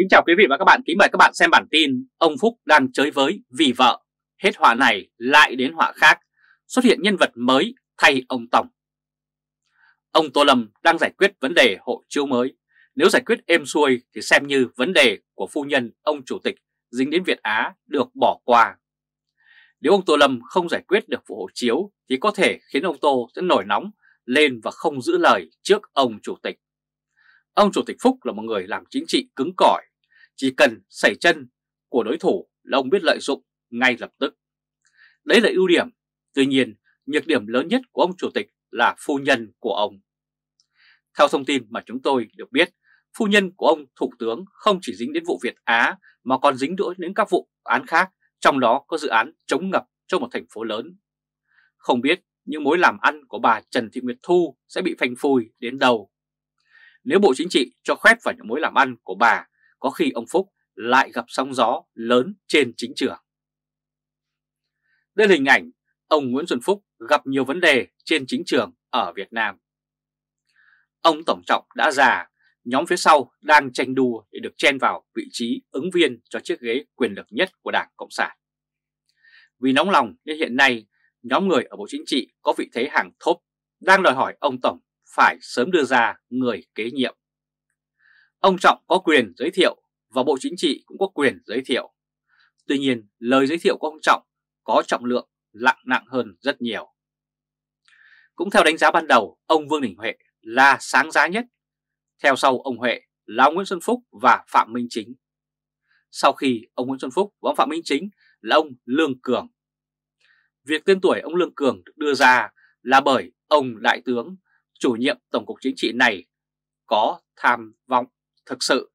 Kính chào quý vị và các bạn, kính mời các bạn xem bản tin Ông Phúc đang chơi với vì vợ, hết họa này lại đến họa khác, xuất hiện nhân vật mới thay ông Tổng. Ông Tô Lâm đang giải quyết vấn đề hộ chiếu mới, nếu giải quyết êm xuôi thì xem như vấn đề của phu nhân ông Chủ tịch dính đến Việt Á được bỏ qua. Nếu ông Tô Lâm không giải quyết được vụ hộ chiếu thì có thể khiến ông Tô sẽ nổi nóng lên và không giữ lời trước ông Chủ tịch. Ông Chủ tịch Phúc là một người làm chính trị cứng cỏi, chỉ cần xảy chân của đối thủ là ông biết lợi dụng ngay lập tức. Đấy là ưu điểm, tuy nhiên nhược điểm lớn nhất của ông Chủ tịch là phu nhân của ông. Theo thông tin mà chúng tôi được biết, phu nhân của ông Thủ tướng không chỉ dính đến vụ Việt Á mà còn dính đỗi đến các vụ án khác, trong đó có dự án chống ngập cho một thành phố lớn. Không biết những mối làm ăn của bà Trần Thị Nguyệt Thu sẽ bị phanh phui đến đâu. Nếu Bộ Chính trị cho khoét vào những mối làm ăn của bà, có khi ông Phúc lại gặp sóng gió lớn trên chính trường. Đây là hình ảnh ông Nguyễn Xuân Phúc gặp nhiều vấn đề trên chính trường ở Việt Nam. Ông Tổng Trọng đã già, nhóm phía sau đang tranh đua để được chen vào vị trí ứng viên cho chiếc ghế quyền lực nhất của Đảng Cộng sản. Vì nóng lòng nên hiện nay nhóm người ở Bộ Chính trị có vị thế hàng thốp đang đòi hỏi ông Tổng phải sớm đưa ra người kế nhiệm. Ông Trọng có quyền giới thiệu và Bộ Chính trị cũng có quyền giới thiệu. Tuy nhiên, lời giới thiệu của ông Trọng có trọng lượng lặng nặng hơn rất nhiều. Cũng theo đánh giá ban đầu, ông Vương Đình Huệ là sáng giá nhất. Theo sau ông Huệ là ông Nguyễn Xuân Phúc và Phạm Minh Chính. Sau khi ông Nguyễn Xuân Phúc và ông Phạm Minh Chính là ông Lương Cường. Việc tên tuổi ông Lương Cường được đưa ra là bởi ông Đại tướng, chủ nhiệm Tổng cục Chính trị này có tham vọng thực sự.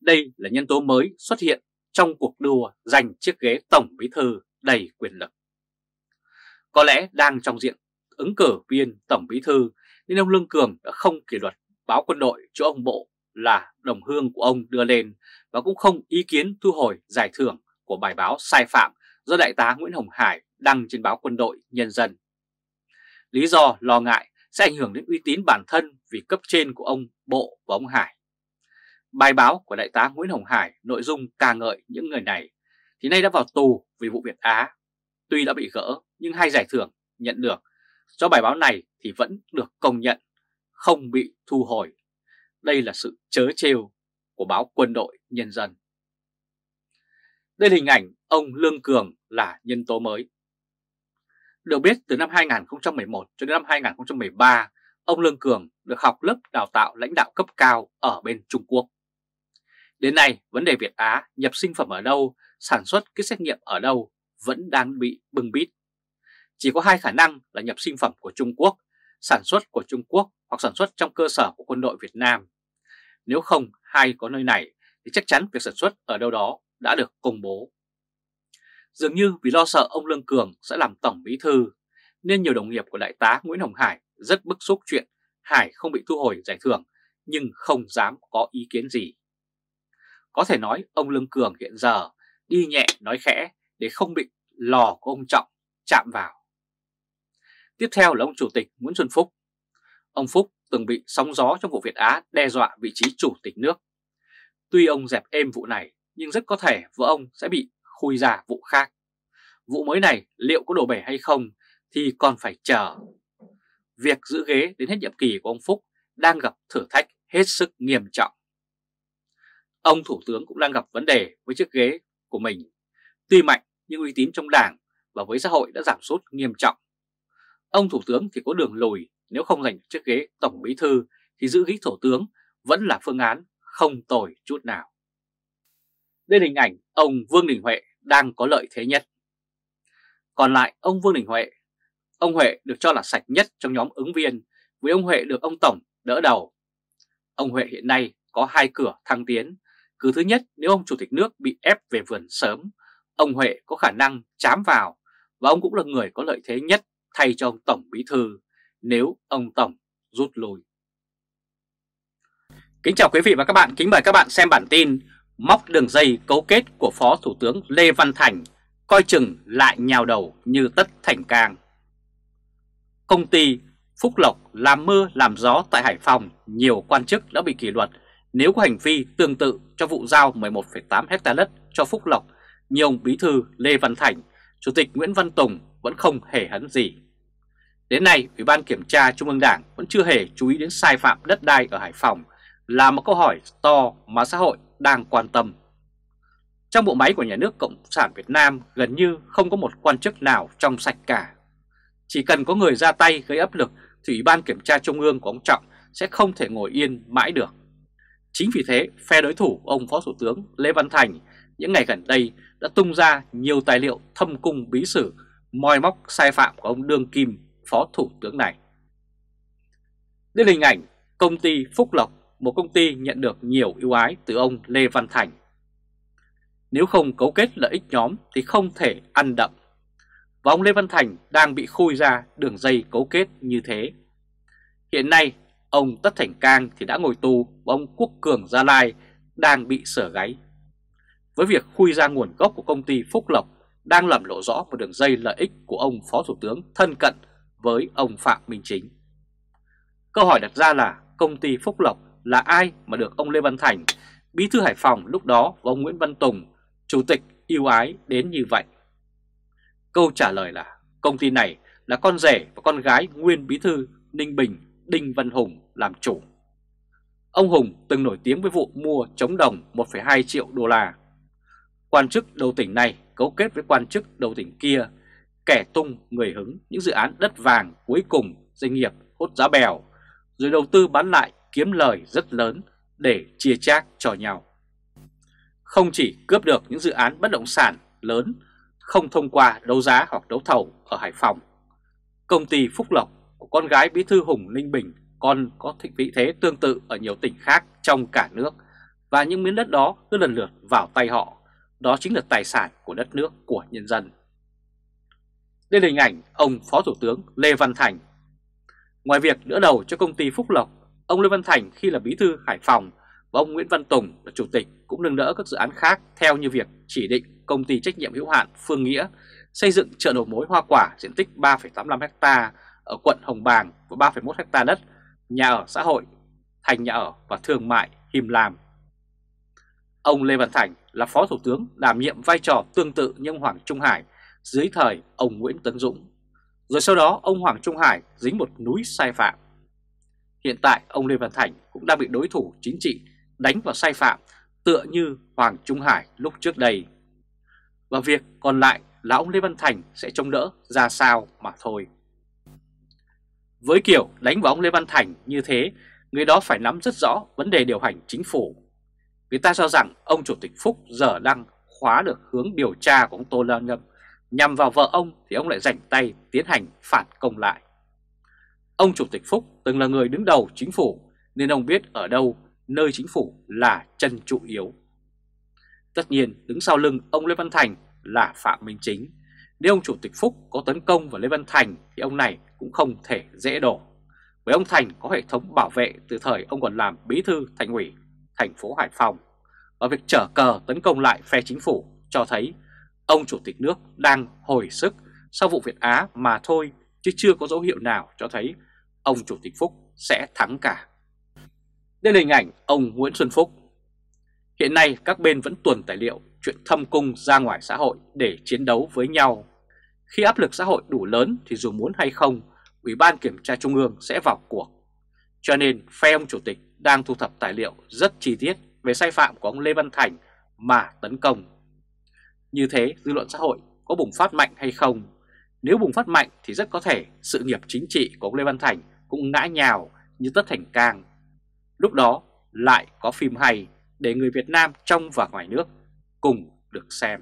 Đây là nhân tố mới xuất hiện trong cuộc đua giành chiếc ghế Tổng Bí Thư đầy quyền lực. Có lẽ đang trong diện ứng cử viên Tổng Bí Thư, nên ông Lương Cường đã không kỷ luật báo quân đội cho ông Bộ là đồng hương của ông đưa lên và cũng không ý kiến thu hồi giải thưởng của bài báo sai phạm do Đại tá Nguyễn Hồng Hải đăng trên báo quân đội Nhân dân. Lý do lo ngại sẽ ảnh hưởng đến uy tín bản thân vì cấp trên của ông Bộ và ông Hải. Bài báo của Đại tá Nguyễn Hồng Hải nội dung ca ngợi những người này thì nay đã vào tù vì vụ Việt Á. Tuy đã bị gỡ nhưng hai giải thưởng nhận được do bài báo này thì vẫn được công nhận, không bị thu hồi. Đây là sự chớ trêu của báo Quân đội Nhân dân. Đây là hình ảnh ông Lương Cường là nhân tố mới. Được biết từ năm 2011 cho đến năm 2013, ông Lương Cường được học lớp đào tạo lãnh đạo cấp cao ở bên Trung Quốc. Đến nay, vấn đề Việt Á nhập sinh phẩm ở đâu, sản xuất kit xét nghiệm ở đâu vẫn đang bị bưng bít. Chỉ có hai khả năng là nhập sinh phẩm của Trung Quốc, sản xuất của Trung Quốc hoặc sản xuất trong cơ sở của quân đội Việt Nam. Nếu không hai có nơi này thì chắc chắn việc sản xuất ở đâu đó đã được công bố. Dường như vì lo sợ ông Lương Cường sẽ làm tổng bí thư, nên nhiều đồng nghiệp của đại tá Nguyễn Hồng Hải rất bức xúc chuyện Hải không bị thu hồi giải thưởng nhưng không dám có ý kiến gì. Có thể nói ông Lương Cường hiện giờ đi nhẹ nói khẽ để không bị lò của ông Trọng chạm vào. Tiếp theo là ông Chủ tịch Nguyễn Xuân Phúc. Ông Phúc từng bị sóng gió trong vụ Việt Á đe dọa vị trí Chủ tịch nước. Tuy ông dẹp êm vụ này nhưng rất có thể vợ ông sẽ bị khui ra vụ khác. Vụ mới này liệu có đổ bể hay không thì còn phải chờ. Việc giữ ghế đến hết nhiệm kỳ của ông Phúc đang gặp thử thách hết sức nghiêm trọng. Ông Thủ tướng cũng đang gặp vấn đề với chiếc ghế của mình. Tuy mạnh nhưng uy tín trong đảng và với xã hội đã giảm sút nghiêm trọng. Ông Thủ tướng thì có đường lùi, nếu không giành chiếc ghế Tổng Bí Thư thì giữ ghế Thủ tướng vẫn là phương án không tồi chút nào. Đây là hình ảnh ông Vương Đình Huệ đang có lợi thế nhất. Còn lại ông Vương Đình Huệ, ông Huệ được cho là sạch nhất trong nhóm ứng viên với ông Huệ được ông Tổng đỡ đầu. Ông Huệ hiện nay có hai cửa thăng tiến. Cứ thứ nhất nếu ông Chủ tịch nước bị ép về vườn sớm, ông Huệ có khả năng chám vào và ông cũng là người có lợi thế nhất thay cho ông Tổng Bí Thư nếu ông Tổng rút lui. Kính chào quý vị và các bạn, kính mời các bạn xem bản tin Móc đường dây cấu kết của Phó Thủ tướng Lê Văn Thành coi chừng lại nhào đầu như tất thành cang. Công ty Phúc Lộc làm mưa làm gió tại Hải Phòng, nhiều quan chức đã bị kỷ luật nếu có hành vi tương tự cho vụ giao 11,8 hecta đất cho Phúc Lộc, như ông Bí thư Lê Văn Thành, Chủ tịch Nguyễn Văn Tùng vẫn không hề hấn gì. Đến nay, Ủy ban Kiểm tra Trung ương Đảng vẫn chưa hề chú ý đến sai phạm đất đai ở Hải Phòng là một câu hỏi to mà xã hội đang quan tâm. Trong bộ máy của nhà nước Cộng sản Việt Nam gần như không có một quan chức nào trong sạch cả. Chỉ cần có người ra tay gây áp lực thì Ủy ban Kiểm tra Trung ương của ông Trọng sẽ không thể ngồi yên mãi được. Chính vì thế, phe đối thủ ông Phó Thủ tướng Lê Văn Thành những ngày gần đây đã tung ra nhiều tài liệu thâm cung bí sử moi móc sai phạm của ông Đương Kim, Phó Thủ tướng này. Đây là hình ảnh công ty Phúc Lộc, một công ty nhận được nhiều ưu ái từ ông Lê Văn Thành. Nếu không cấu kết lợi ích nhóm thì không thể ăn đậm. Và ông Lê Văn Thành đang bị khui ra đường dây cấu kết như thế. Hiện nay, ông Tất Thành Cang thì đã ngồi tù và ông Quốc Cường Gia Lai đang bị sở gáy. Với việc khui ra nguồn gốc của công ty Phúc Lộc đang làm lộ rõ một đường dây lợi ích của ông Phó Thủ tướng thân cận với ông Phạm Minh Chính. Câu hỏi đặt ra là công ty Phúc Lộc là ai mà được ông Lê Văn Thành, bí thư Hải Phòng lúc đó và ông Nguyễn Văn Tùng, chủ tịch yêu ái đến như vậy? Câu trả lời là công ty này là con rể và con gái nguyên bí thư Ninh Bình Đinh Văn Hùng làm chủ. Ông Hùng từng nổi tiếng với vụ mua chống đồng 1,2 triệu đô la. Quan chức đầu tỉnh này cấu kết với quan chức đầu tỉnh kia, kẻ tung người hứng những dự án đất vàng cuối cùng doanh nghiệp hốt giá bèo, rồi đầu tư bán lại kiếm lời rất lớn để chia chác cho nhau. Không chỉ cướp được những dự án bất động sản lớn không thông qua đấu giá hoặc đấu thầu ở Hải Phòng, công ty Phúc Lộc của con gái Bí thư Hùng Ninh Bình còn có thịnh vị thế tương tự ở nhiều tỉnh khác trong cả nước và những miếng đất đó cứ lần lượt vào tay họ. Đó chính là tài sản của đất nước của nhân dân. Đây là hình ảnh ông Phó Thủ tướng Lê Văn Thành. Ngoài việc đỡ đầu cho công ty Phúc Lộc, ông Lê Văn Thành khi là bí thư Hải Phòng và ông Nguyễn Văn Tùng là chủ tịch cũng nâng đỡ các dự án khác theo như việc chỉ định công ty trách nhiệm hữu hạn Phương Nghĩa xây dựng chợ đầu mối hoa quả diện tích 3,85 ha ở quận Hồng Bàng và 3,1 ha đất, nhà ở xã hội, thành nhà ở và thương mại Him Lam. Ông Lê Văn Thành là Phó Thủ tướng đảm nhiệm vai trò tương tự như ông Hoàng Trung Hải dưới thời ông Nguyễn Tấn Dũng. Rồi sau đó ông Hoàng Trung Hải dính một núi sai phạm. Hiện tại ông Lê Văn Thành cũng đang bị đối thủ chính trị đánh vào sai phạm tựa như Hoàng Trung Hải lúc trước đây. Và việc còn lại là ông Lê Văn Thành sẽ trông đỡ ra sao mà thôi. Với kiểu đánh vào ông Lê Văn Thành như thế, người đó phải nắm rất rõ vấn đề điều hành chính phủ. Người ta cho rằng ông Chủ tịch Phúc giờ đang khóa được hướng điều tra của ông Tô Lâm Ngâm, Nhằm vào vợ ông thì ông lại rảnh tay tiến hành phản công lại. Ông Chủ tịch Phúc từng là người đứng đầu chính phủ, nên ông biết ở đâu nơi chính phủ là chân trụ yếu. Tất nhiên, đứng sau lưng ông Lê Văn Thành là Phạm Minh Chính. Nếu ông Chủ tịch Phúc có tấn công vào Lê Văn Thành thì ông này cũng không thể dễ đổ. Với ông Thành có hệ thống bảo vệ từ thời ông còn làm bí thư thành ủy, thành phố Hải Phòng. Và việc trở cờ tấn công lại phe chính phủ cho thấy ông Chủ tịch nước đang hồi sức sau vụ Việt Á mà thôi, chứ chưa có dấu hiệu nào cho thấy ông Chủ tịch Phúc sẽ thắng cả. Đây là hình ảnh ông Nguyễn Xuân Phúc. Hiện nay các bên vẫn tuần tài liệu chuyện thâm cung ra ngoài xã hội để chiến đấu với nhau. Khi áp lực xã hội đủ lớn thì dù muốn hay không, Ủy ban Kiểm tra Trung ương sẽ vào cuộc. Cho nên phe ông Chủ tịch đang thu thập tài liệu rất chi tiết về sai phạm của ông Lê Văn Thành mà tấn công. Như thế dư luận xã hội có bùng phát mạnh hay không? Nếu bùng phát mạnh thì rất có thể sự nghiệp chính trị của ông Lê Văn Thành cũng ngã nhào như tất thành cang. Lúc đó lại có phim hay để người Việt Nam trong và ngoài nước cùng được xem.